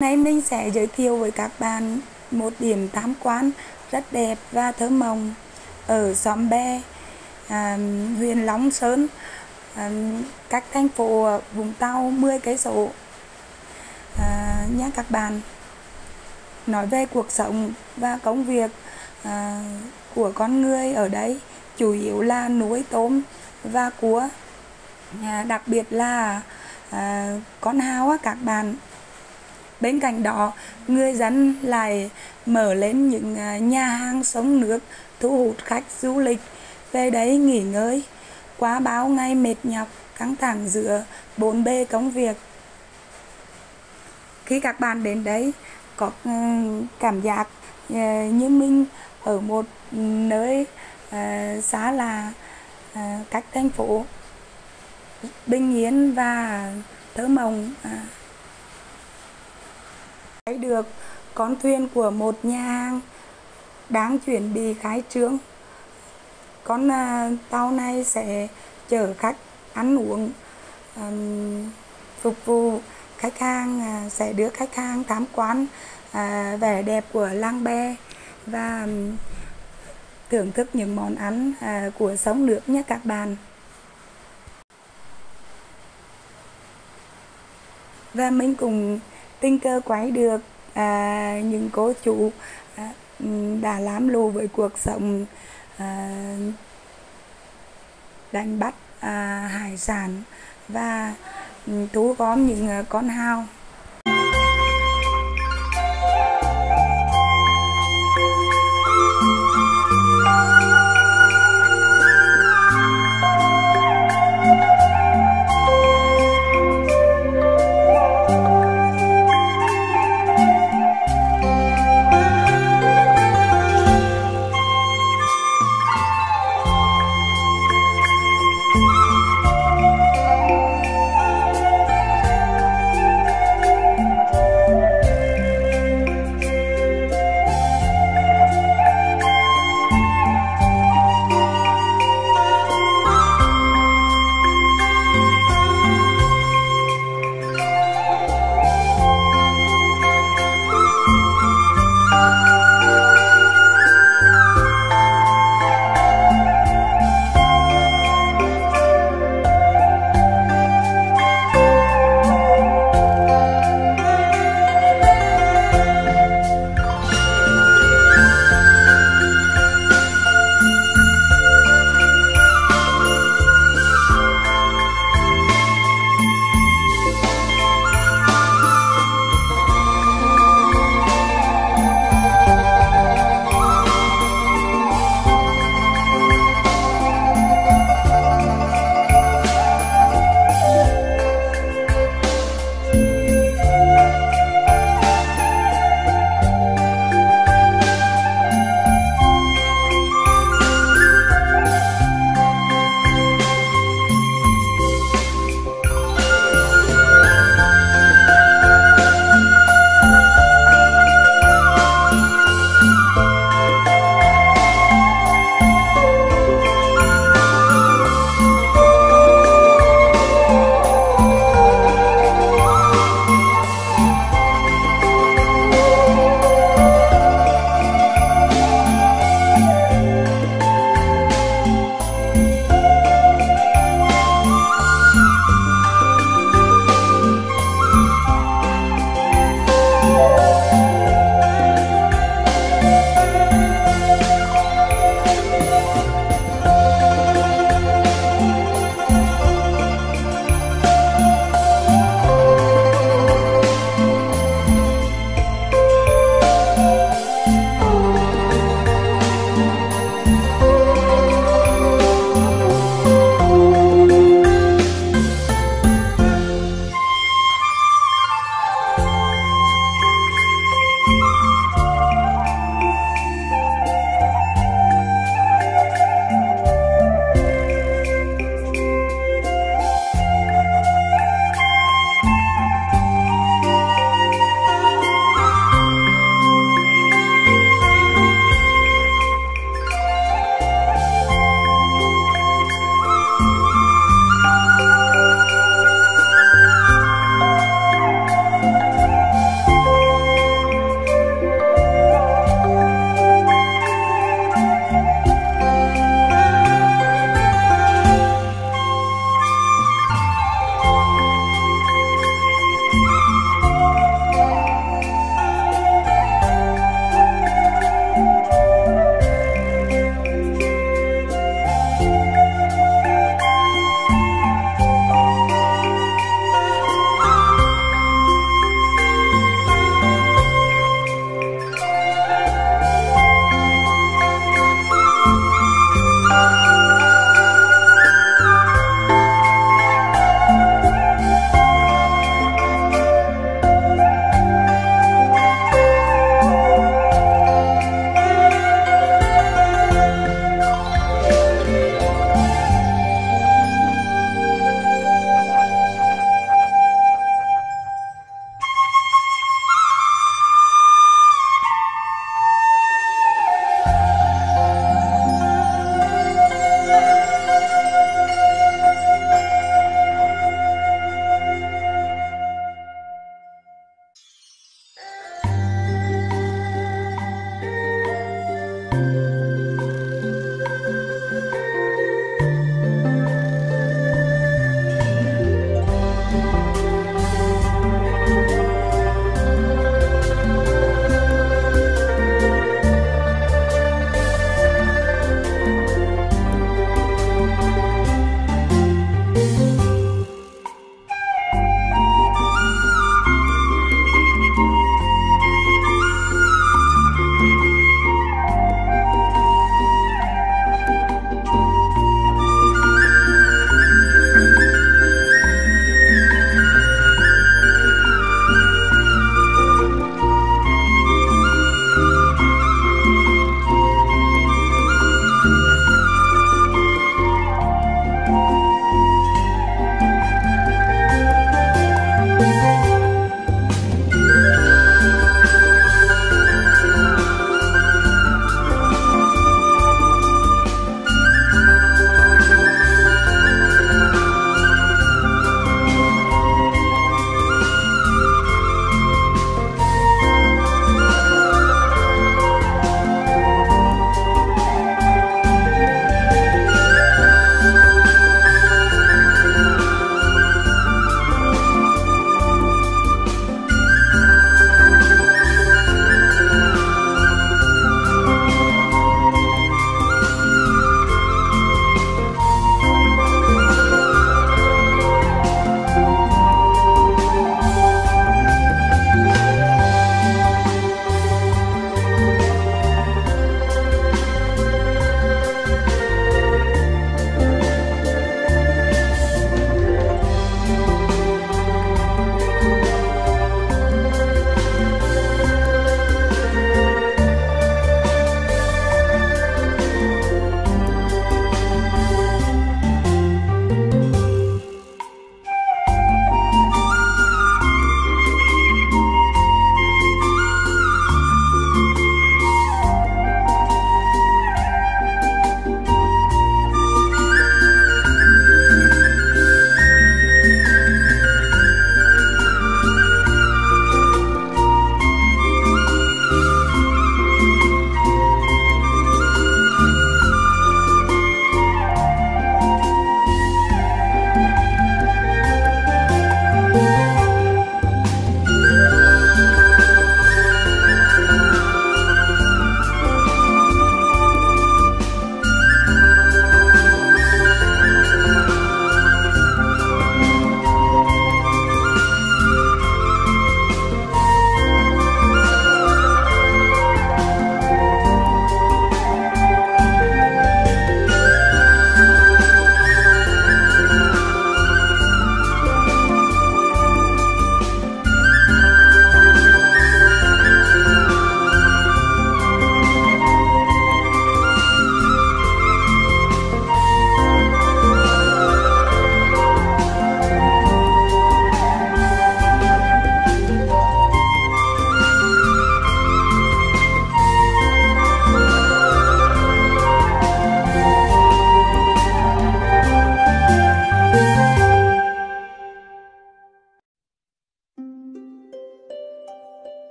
Nay mình sẽ giới thiệu với các bạn một điểm tham quan rất đẹp và thơ mộng ở xóm Be, à, huyện Long Sơn, à, cách thành phố Vũng Tàu 10 cây số. À, nhé các bạn. Nói về cuộc sống và công việc à, của con người ở đây chủ yếu là nuôi tôm và cua, à, đặc biệt là à, con hao á các bạn Bên cạnh đó, người dân lại mở lên những à, nhà hàng sống nước thu hút khách du lịch về đấy nghỉ ngơi quá báo ngày mệt nhọc căng thẳng giữa bốn bề công việc. Khi các bạn đến đấy có ừ, cảm giác ờ, như mình ở một nơi ờ, xá là ờ, cách thành phố bình yên và thơ mộng à thấy được con thuyền của một nhà hàng đang chuẩn bị khai trương. Con uh, tàu này sẽ chở khách ăn uống um, phục vụ khách hàng uh, sẽ đưa khách hàng tham quan uh, vẻ đẹp của làng bè và um, thưởng thức những món ăn uh, của sống nước nhé các bạn. Và mình cùng tình cờ quay được à, những cô chủ à, đã làm lù với cuộc sống à, đánh bắt à, hải sản và thu gom những à, con hao